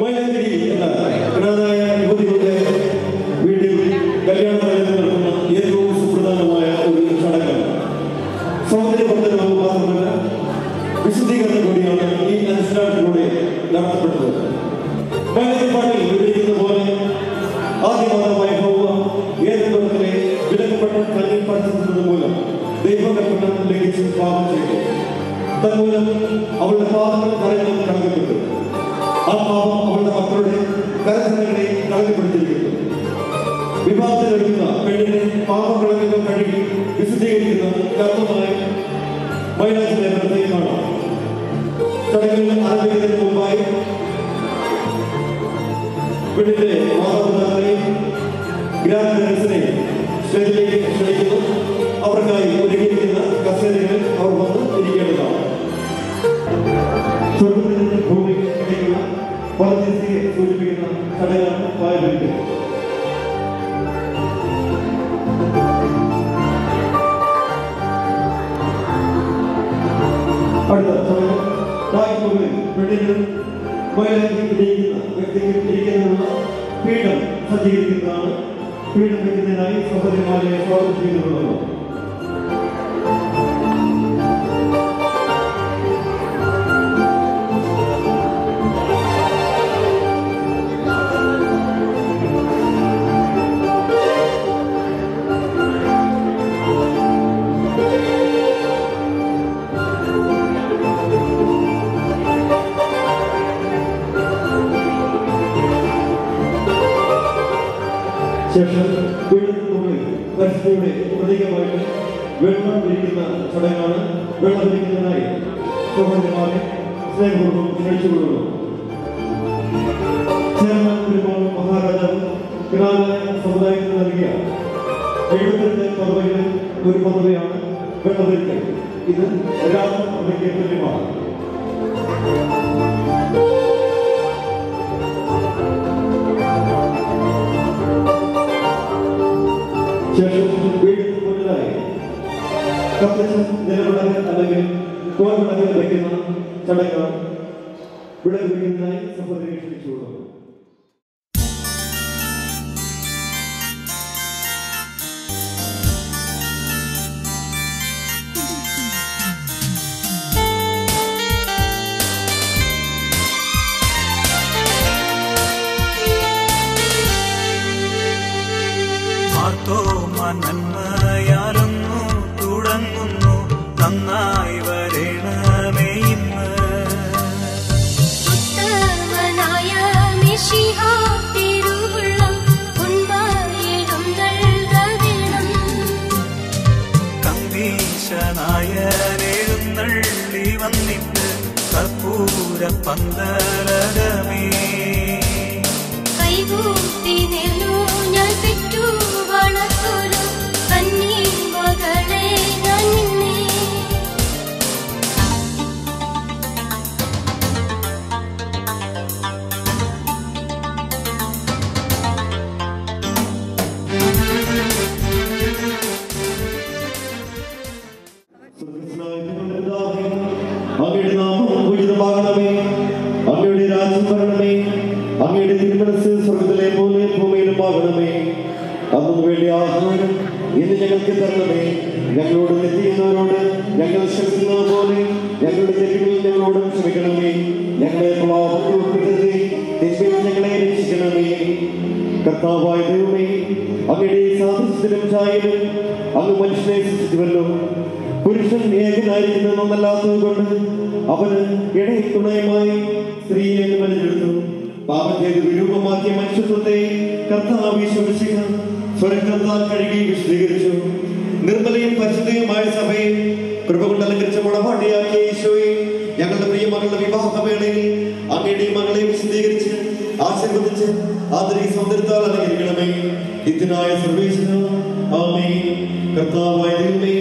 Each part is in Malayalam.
മൈലങ്കിരി എന്ന ജ്ഞാനായ യുവതികളുടെ വീട്ടിൽ കല്യാണ നടക്കുന്ന ഏറ്റവും സുപ്രധാനമായ ഒരു ചടങ്ങ്. സൗന്ദര്യവർദ്ധനവ് മാത്രമല്ല വിശദീകരണം കൂടിയാണ് ഈ അനുഷ്ഠാനത്തിലൂടെ നടത്തപ്പെട്ടത് മൈലപ്പാട്ടിൽ വിവരിക്കുന്ന പോലെ ആദ്യമാതമായ ഹൗവ ഏതെങ്കിലെ വിലക്കപ്പെട്ട കല്ലിൽ പഠിച്ചത് മൂലം ദൈവകൽപ്പന ലംഘിച്ച് പാപം ചെയ്തു. തന്മൂലം അവളുടെ പാപങ്ങൾ കരങ്ങളിൽ കളഞ്ഞപ്പെട്ടു കരചരണങ്ങളെ വിവാഹത്തിൽ എടുക്കുന്ന പെണ്ണിനെ പാപങ്ങളെല്ലാം കഴുകി വിശദീകരിക്കുന്ന കർമ്മമായ ബന്ധത്തിൽ കാണാം ചടങ്ങുകൾ ആരംഭിക്കുന്നതിന് മുമ്പായി പെണ്ണിന്റെ മാതാപിതാക്കളെയും ഗ്രാൻഡ് പേരൻസിനെയും സ്റ്റേജിലേക്ക് ക്ഷണിക്കുന്നു. അവർക്കായി ഒരുങ്ങിയിരിക്കുന്ന കസേരകൾ അവർ വന്ന് ഇരിക്കേണ്ടതാണ്. ഭൂമി സൂചിപ്പിക്കുന്ന ചടങ്ങാണ് five minutes. ശേഷം വീടിന് മുന്നിലായി കത്തിച്ച് നിലവിളക്ക് അല്ലെങ്കിൽ കോൽവിളക്ക് വയ്ക്കുന്ന ചടങ്ങാണ് വിളക്ക് വയ്ക്കുന്നതിനായി സഹോദരി ക്ഷണിച്ചുകൊള്ളുന്നു صلى لنا من അങ്ങയുടെ തിരുമനസ് സ്വർഗത്തിലെ പോലെ ഭൂമിയിലും ആകണമേ അന്നു വേണ്ടി ആഹാരം ഇന്ന് ഞങ്ങൾക്ക് തരണമേ. ഞങ്ങളോട് തെറ്റിയുന്നവരോട് ഞങ്ങൾ ക്ഷമിക്കുന്നത് പോലെ ഞങ്ങളുടെ തെറ്റുകളിൽ ഞങ്ങളോടും ക്ഷമിക്കണമേ. ഞങ്ങളെ പ്രലോഭത്തിൽ ഉൾപ്പെടുത്തരുതേ. തിന്മയിൽ ഞങ്ങളെ രക്ഷിക്കണമേ. കർത്താവായ ദൈവമേ അങ്ങയുടെ സാദൃശ്യത്തിലും ഛായയിലും അങ്ങ് മനുഷ്യനെ സൃഷ്ടിച്ചുവല്ലോ. പുരുഷൻ ഏകനായിരിക്കുന്നതെന്നല്ലാത്തത് കൊണ്ട് അവന് ഇടയിൽ തുണയമായി സ്ത്രീയെ മനസ്സിലെടുത്തു. പാപം ദുരൂപമാക്കിയ മനുഷ്യത്വത്തെ കർത്താവ് ശോഭിച്ചിക സ്വരക്കർത്താൽ കഴുകി വിശദീകരിച്ചു നിർമ്മലയും പരിശുദ്ധയുമായ സഭയെ കൃപ കൊണ്ട് അലങ്കരിച്ച മുളപാട്ടിയാക്കിയ ഈശോയെ ഞങ്ങളുടെ പ്രിയ മകളുടെ വിവാഹവേളയിൽ അങ്ങയുടെ മകളെ വിശദീകരിച്ച് ആശീർവദിച്ച് ആന്തരിക സൗന്ദര്യത്താൽ അലങ്കരിക്കണമേ. ഇതിനായ സർവേശ്വര ആമേ കർത്താവായ ദൈവമേ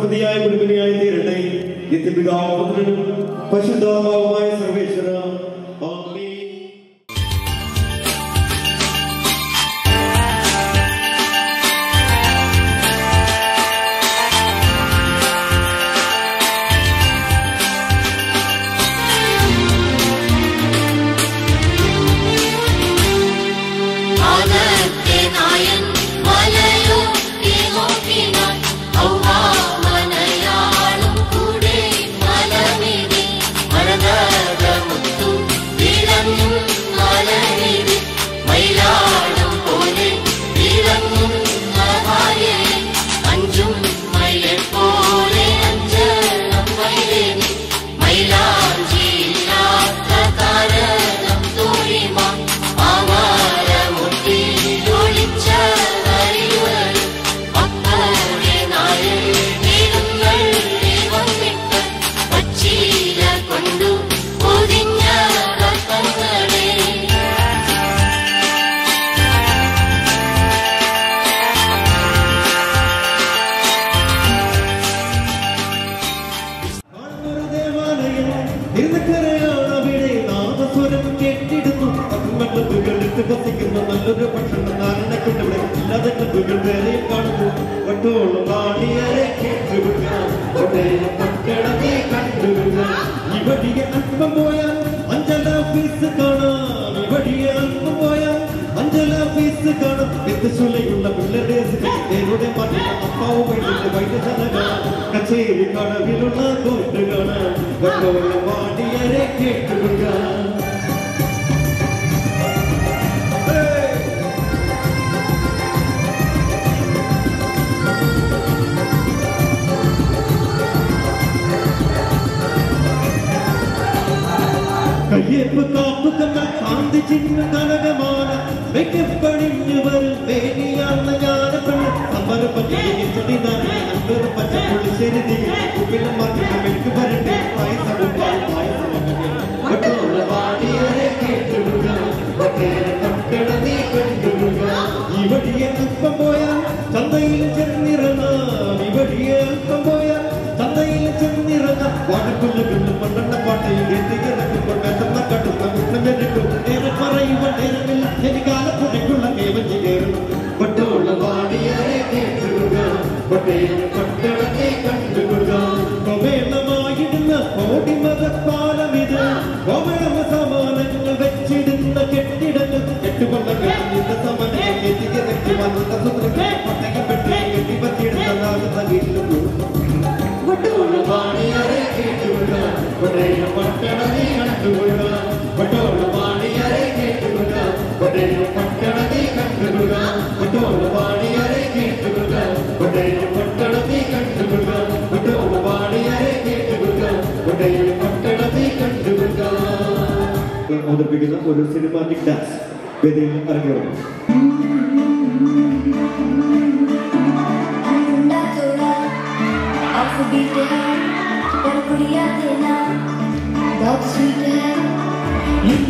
സമർപ്പിതയായ കുടുംബിനിയായി തീരട്ടെ. നിത്യപിതാവും പരിശുദ്ധാത്മാവുമായ സർവേശ്വര வாத்தியரை கேட்டுவிட கையேற்பு காப்பு கண்ணால் காந்தி சின்ன கனகமான வெக்கப்படிஞ்சு வரும் வேணியான ஞான பெண். அவர் பற்றியை சொல்லினார் நண்பர் பச்சை புள்ளி செருதி. உப்பில மாற்றி நமக்கு வரட்டே பாய் ഇവടിയ അല്പം പോയാൽ ചന്തയിൽ ചെന്നിറങ്ങാം. ഇവടിയ അല്പം പോയാൽ ചന്തയിൽ ചെന്നിറങ്ങാം. വാഴക്കുള്ള കണ്ടും അവതരിപ്പിക്കുന്ന ഒരു സിനിമാറ്റിക് ഡാൻസ് വേദിയിൽ അരങ്ങേറും You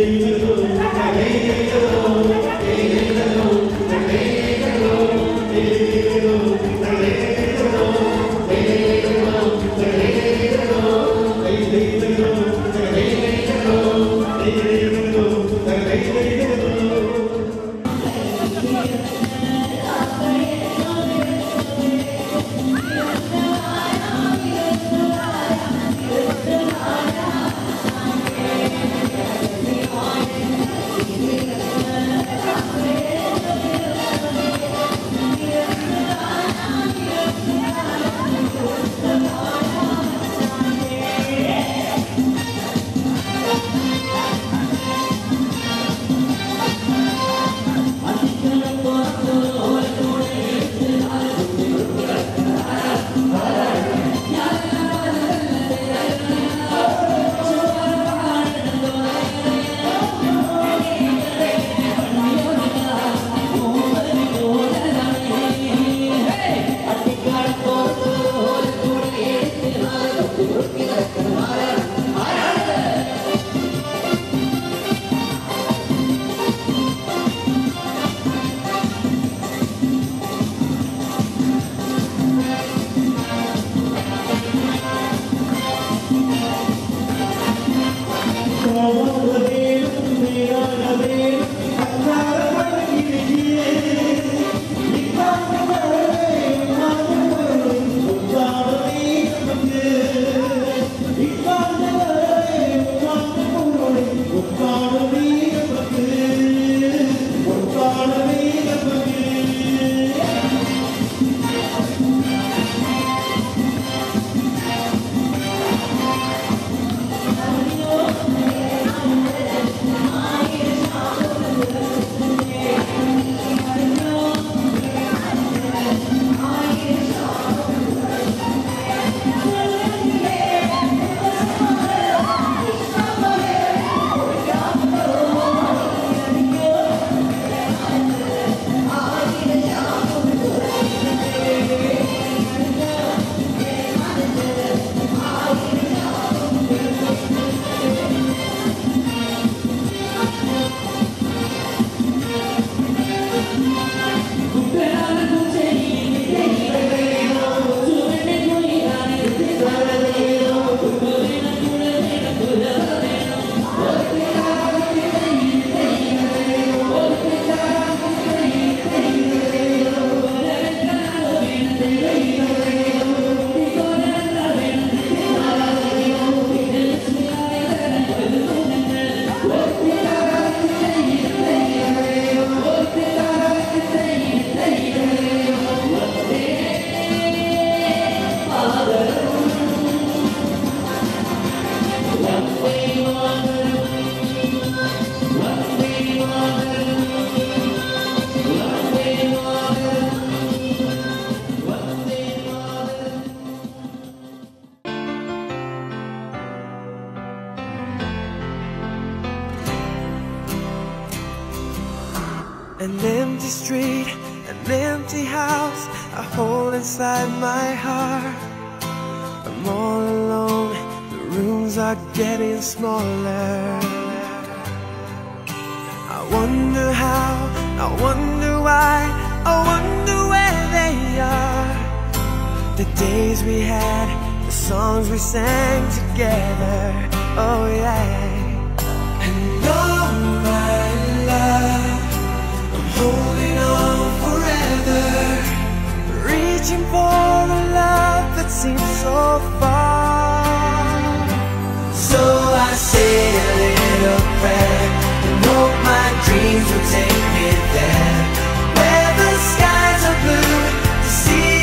Ele Namo Namo Namo rooms are getting smaller. I wonder how, I wonder why, I wonder where they are. The days we had, the songs we sang together, oh yeah. And all my love, I'm holding on forever, reaching for a love that seems so far. So I say a little prayer and hope my dreams will take me there, where the skies are blue to see.